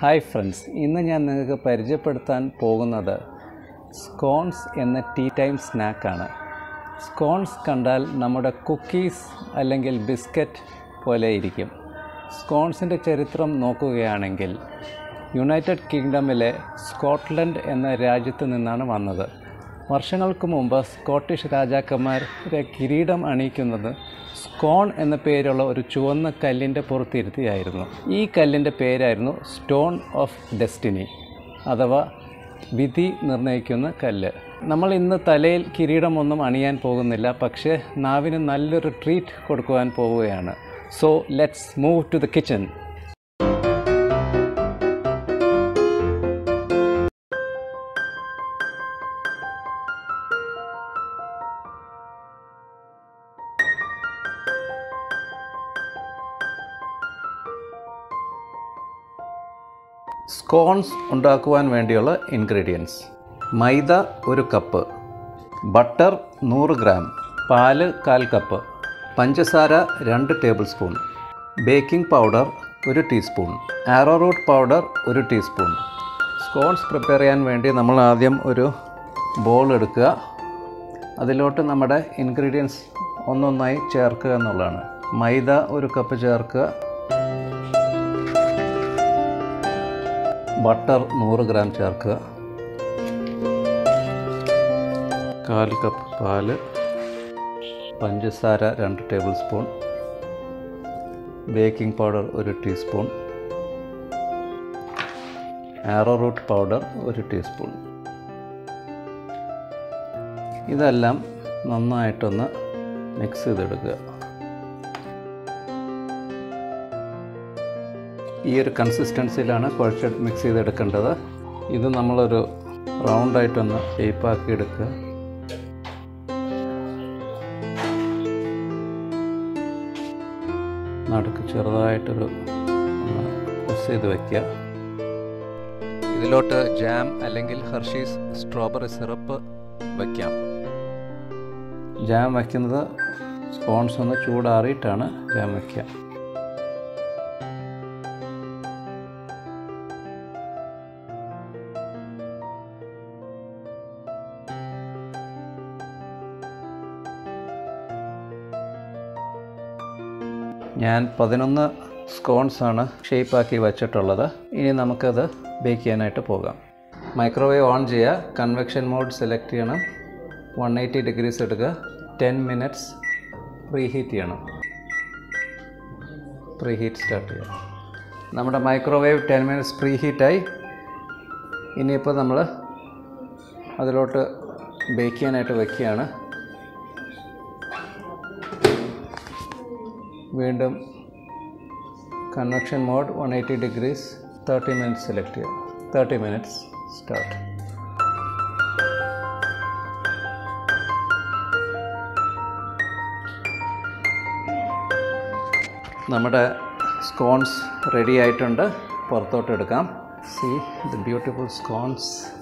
Hi friends ഇന്ന് ഞാൻ നിങ്ങൾക്ക് പരിചയപ്പെടുത്താൻ പോകുന്നത് സ്കോൺസ് എന്ന ടീ ടൈം സ്നാക്കാണ്. സ്കോൺസ് കണ്ടാൽ നമ്മുടെ കുക്കീസ് അല്ലെങ്കിൽ ബിസ്ക്കറ്റ് പോലെ ഇരിക്കും. സ്കോൺസിന്റെ ചരിത്രം നോക്കുകയാണെങ്കിൽ യുണൈറ്റഡ് കിങ്ഡമിലെ സ്കോട്ട്ലൻഡ് എന്ന രാജ്യത്ത് നിന്നാണ് വന്നത്. വർഷങ്ങൾക്ക് മുമ്പ് സ്കോട്ടിഷ് രാജാക്കന്മാരെ കിരീടം അണിയിക്കുന്നത് സ്കോൺ എന്ന പേരുള്ള ഒരു ചുവന്ന കല്ലിന്റെ പുറത്തിരുത്തിയായിരുന്നു ഈ കല്ലിന്റെ പേരായിരുന്നു സ്റ്റോൺ ഓഫ് ഡെസ്റ്റിനി അഥവാ വിധി നിർണയിക്കുന്ന കല്ല്. നമ്മൾ ഇന്ന് തലയിൽ കിരീടമൊന്നും അണിയാൻ പോകുന്നില്ല പക്ഷേ നാവിന് നല്ലൊരു ട്രീറ്റ് കൊടുക്കുവാൻ പോവുകയാണ്. So let's move to the kitchen scones ഉണ്ടാക്കുവാൻ വേണ്ടിയുള്ള ഇൻഗ്രീഡിയൻസ്. മൈദ ഒരു കപ്പ്. ബട്ടർ നൂറ് ഗ്രാം. പാൽ കാൽ കപ്പ്. പഞ്ചസാര രണ്ട് ടേബിൾ സ്പൂൺ. ബേക്കിംഗ് പൗഡർ ഒരു ടീസ്പൂൺ. ആറോറൂട്ട് പൗഡർ ഒരു ടീസ്പൂൺ. സ്കോൺസ് പ്രിപ്പയർ ചെയ്യാൻ വേണ്ടി നമ്മൾ ആദ്യം ഒരു ബോൾ എടുക്കുക. അതിലോട്ട് നമ്മുടെ ഇൻഗ്രീഡിയൻസ് ഒന്നൊന്നായി ചേർക്കുക എന്നുള്ളതാണ്. മൈദ ഒരു കപ്പ് ചേർക്കുക. ബട്ടർ നൂറ് ഗ്രാം ചേർക്കുക. കാൽ കപ്പ് പാൽ. പഞ്ചസാര രണ്ട് ടേബിൾ സ്പൂൺ. ബേക്കിംഗ് പൗഡർ ഒരു ടീസ്പൂൺ. ആറോറൂട്ട് പൗഡർ ഒരു ടീസ്പൂൺ. ഇതെല്ലാം നന്നായിട്ടൊന്ന് മിക്സ് ചെയ്തെടുക്കുക. ഈ ഒരു കൺസിസ്റ്റൻസിയിലാണ് കുഴച്ച് മിക്സ് ചെയ്തെടുക്കേണ്ടത്. ഇത് നമ്മളൊരു റൗണ്ടായിട്ടൊന്ന് ഷേപ്പാക്കി എടുക്കുക. നടുക്ക് ചെറുതായിട്ടൊരു മിക്സ് ചെയ്ത് വയ്ക്കുക ഇതിലോട്ട് ജാം അല്ലെങ്കിൽ ഹർഷീസ് സ്ട്രോബെറി സിറപ്പ് വയ്ക്കാം ജാം വയ്ക്കുന്നത് സ്പോൺസ് ഒന്ന് ചൂടാറിയിട്ടാണ് ജാം വയ്ക്കുക ഞാൻ പതിനൊന്ന് സ്കോൺസാണ് ഷേപ്പാക്കി വച്ചിട്ടുള്ളത്. ഇനി നമുക്കത് ബേക്ക് ചെയ്യാനായിട്ട് പോകാം. മൈക്രോവേവ് ഓൺ ചെയ്യുക കൺവെക്ഷൻ മോഡ് സെലക്ട് ചെയ്യണം. വൺ എയ്റ്റി ഡിഗ്രീസ് എടുക്കുക ടെൻ മിനിറ്റ്സ് പ്രീഹീറ്റ് ചെയ്യണം. പ്രീഹീറ്റ് സ്റ്റാർട്ട് ചെയ്യണം നമ്മുടെ മൈക്രോവേവ് ടെൻ മിനിറ്റ്സ് പ്രീഹീറ്റായി ഇനിയിപ്പോൾ നമ്മൾ അതിലോട്ട് ബേക്ക് ചെയ്യാനായിട്ട് വയ്ക്കുകയാണ് വീണ്ടും convection mode one eighty degrees thirty minutes select ചെയ്യുക തേർട്ടി മിനിറ്റ്സ് സ്റ്റാർട്ട് നമ്മുടെ സ്കോൺസ് റെഡി ആയിട്ടുണ്ട്. പുറത്തോട്ട് എടുക്കാം സി ദ ബ്യൂട്ടിഫുൾ സ്കോൺസ്